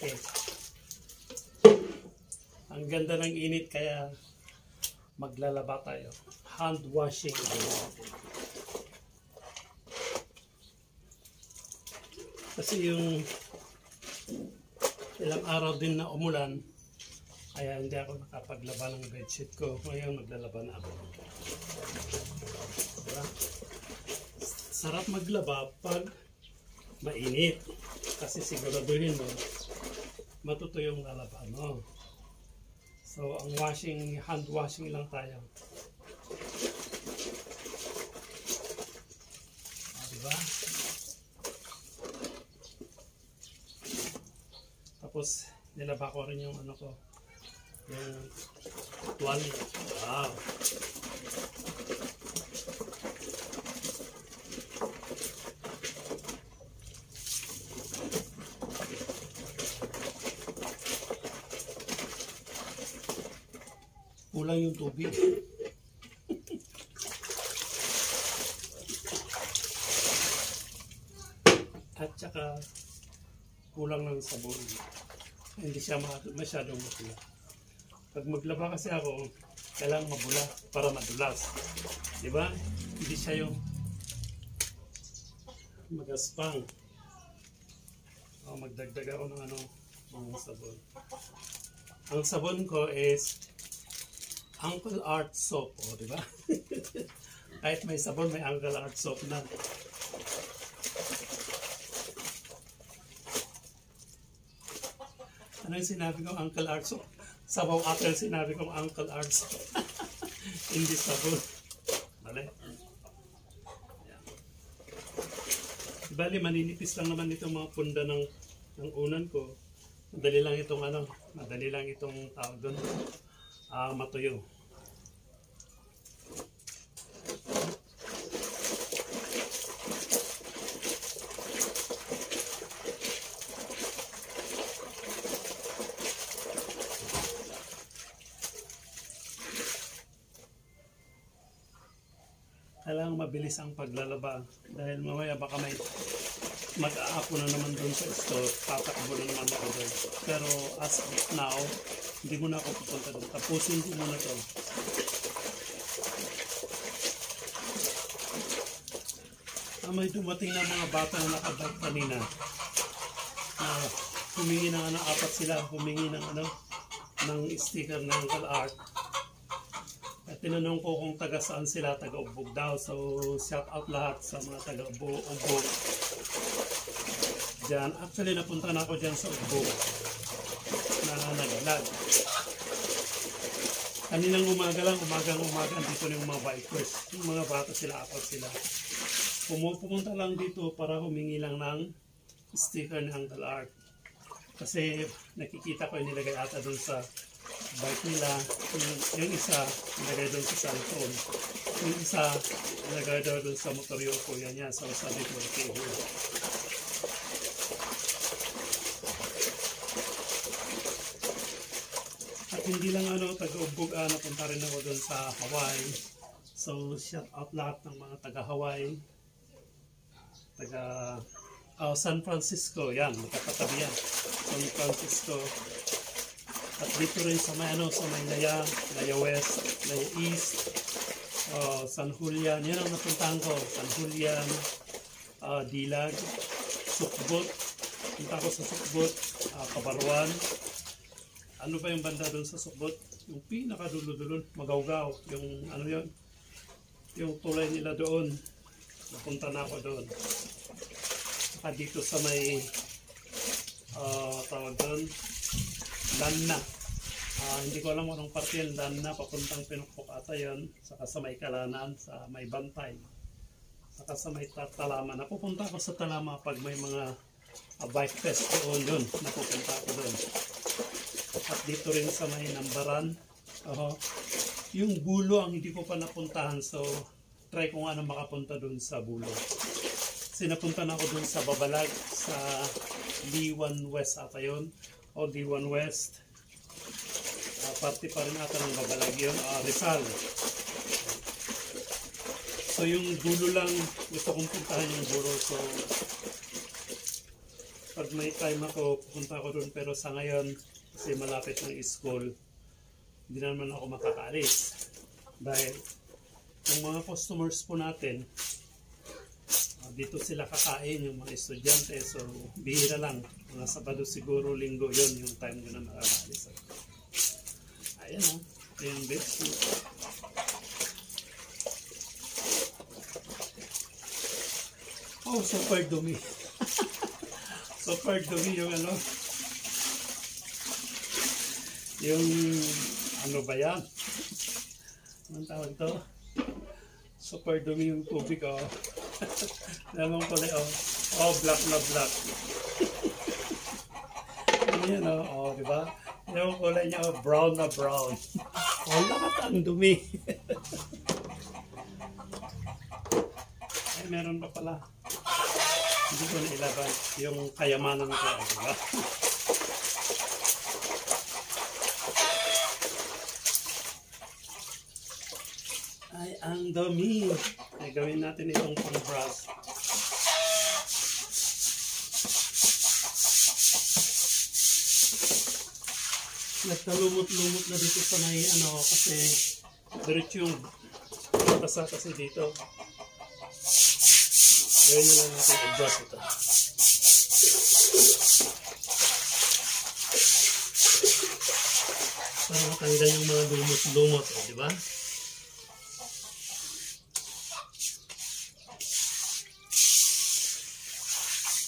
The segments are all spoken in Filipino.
Okay. Ang ganda ng init kaya maglalaba tayo. Hand washing. Kasi yung ilang araw din na umulan, kaya hindi ako nakapaglaba ng bedsheet ko. Ngayon maglalaba na ako. Diba? Sarap maglaba pag mainit. Kasi siguraduhin mo, matuto yung lalaba mo. So, ang washing, hand washing lang tayo. Ah, diba? Tapos, nilaba ko rin yung ano ko, yung tuwalya. Wow! Kulang yung tubig. At saka kulang ng sabon. Hindi siya ma- masyadong mapula. Pag maglaba kasi ako, kailangan mabula para madulas. Di ba? Hindi siya yung magaspang. O, magdagdag ako ng ano, ng sabon. Ang sabon ko is Uncle Art Soap, o, di ba? Kahit may sabon, may Uncle Art Soap na. Ano yung sinabi ko, Uncle Art Soap? Sabaw apple sinabi ko, Uncle Art Soap. Hindi sabon. Mali. Bali, maninipis lang naman itong mga punda ng, ng unan ko. Madali lang itong ano, madali lang itong tawag doon. Ah, matuyo. Kailangan mabilis ang paglalaba dahil mamaya baka may mag-aapo na naman doon sa store, tatakbo na naman ako doon. Pero as of now, hindi muna ako pupunta doon. Tapusin ko muna to. Ah, may dumating na mga bata na nakabag kanina. Ah, humingi na ng apat sila, humingi ng ano, ng sticker ng Art. At tinanong ko kung taga saan sila, taga Ubog daw. So, shout out lahat sa mga taga Ubog. Ubog. Diyan, actually napunta na ako dyan sa Ubog naglag. Kaninang umaga lang, umagang umaga, dito na yung mga bikers. Yung mga bata sila, apat sila. Pumupunta lang dito para humingi lang ng sticker ng Uncle Art. Kasi nakikita ko yung nilagay ata doon sa bike nila. Yung, yung isa, nilagay doon sa cellphone. Yung isa, nilagay doon sa motor ko. Yan yan. So sabi ko, okay, here. At hindi lang ano, taga-ubog, ah, napunta rin ako doon sa Hawaii. So, shout out lahat ng mga taga-Hawaii. Taga ah, San Francisco, yan, magkakatabi yan. San Francisco. At dito rin sa may ano, sa may Laya West, Laya East, ah, San Julian, yan ang napuntahan ko. San Julian, ah, Dilag, Sukbot, punta ako sa Sukbot, ah, Kabarwan, ano ba yung banda doon sa Sukbot? Yung pinakadulo-dulo, Magawgaw, yung ano yun, yung tulay nila doon. Napunta na ako doon. Saka dito sa may ah tawag doon, Lanna. Ah, hindi ko alam kung anong parte yun, Lanna, papuntang Pinukpok ata yun. Saka sa may Kalanan, sa may Bantay. Saka sa may Ta- Talama. Napupunta ako sa Talama pag may mga ah, bike fest doon yun. Napupunta ako doon. At dito rin sa may Nambaran. Oho. Yung Bulo ang hindi ko pa napuntahan. So, try ko nga na makapunta doon sa Bulo. Kasi napunta na ako doon sa Babalag, sa D1 West ata yun. O D1 West. Ah, parte pa rin ata ng Babalag yun. Ah, Rizal. So yung dulo lang, gusto kong puntahan yung dulo. So, pag may time ako, pupunta ako doon. Pero sa ngayon, kasi malapit ng school, hindi na naman ako makakaalis. Dahil yung mga customers po natin, ah, dito sila kakain, yung mga estudyante. So, bihira lang. Mga Sabado siguro, linggo, yon yung time ko na makakaalis. Ayan o, oh, yung best food. Oh, super dumi. super dumi yung ano. Yung ano ba yan? Anong tawag to? Super dumi yung tubig oh. Lamang pala oh. Oh, black na black. ano yan oh, oh di ba? Kulay niya oh, brown na brown. oh, lahat ang dumi. Ay, meron pa pala. Hindi ko na ilaban yung kayamanan ko. Di ba? Ay, dami. Ay, gawin natin itong pang-brush. Nagkalumot-lumot na dito sa may ano kasi diretso yung basa kasi dito. Gawin na lang natin i-brush ito. Para matanggal yung mga lumot-lumot, eh, di ba?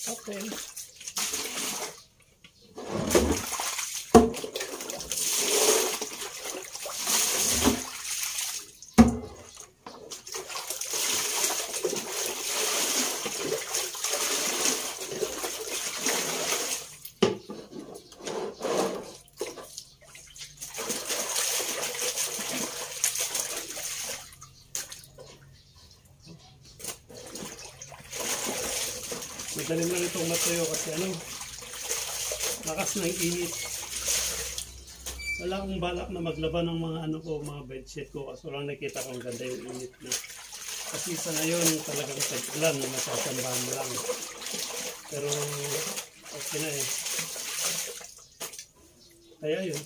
Okay. Madali lang itong matuyo kasi ano, lakas ng init. Wala akong balak na maglaba ng mga ano ko, mga bedsheet ko kasi lang nakita kong ganda yung init na. Kasi sa ngayon talagang tag-ulan na masasambahan lang. Pero okay na eh. Kaya yun.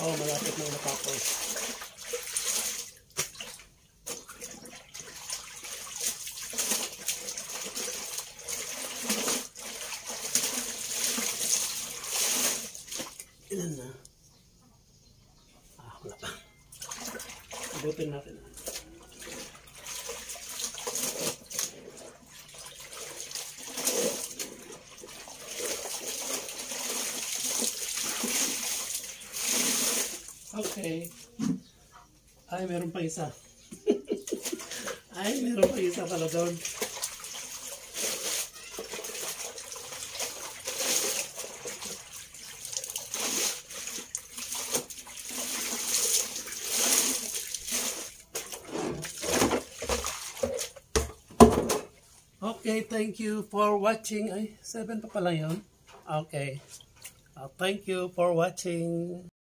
Oh, malapit na matapos. Ilan na? Ah, wala pa. Abutin natin. Okay. Ay, meron pa isa. Ay, meron pa isa pala doon. Okay, thank you for watching. Ay, seven pa pala yun. Okay. Uh, thank you for watching.